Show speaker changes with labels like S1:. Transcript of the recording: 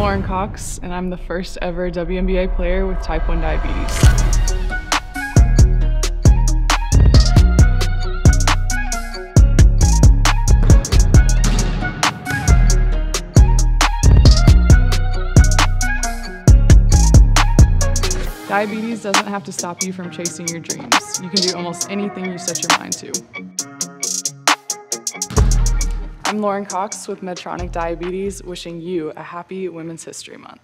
S1: Lauren Cox, and I'm the first ever WNBA player with type 1 diabetes. Diabetes doesn't have to stop you from chasing your dreams. You can do almost anything you set your mind to. I'm Lauren Cox with Medtronic Diabetes, wishing you a happy Women's History Month.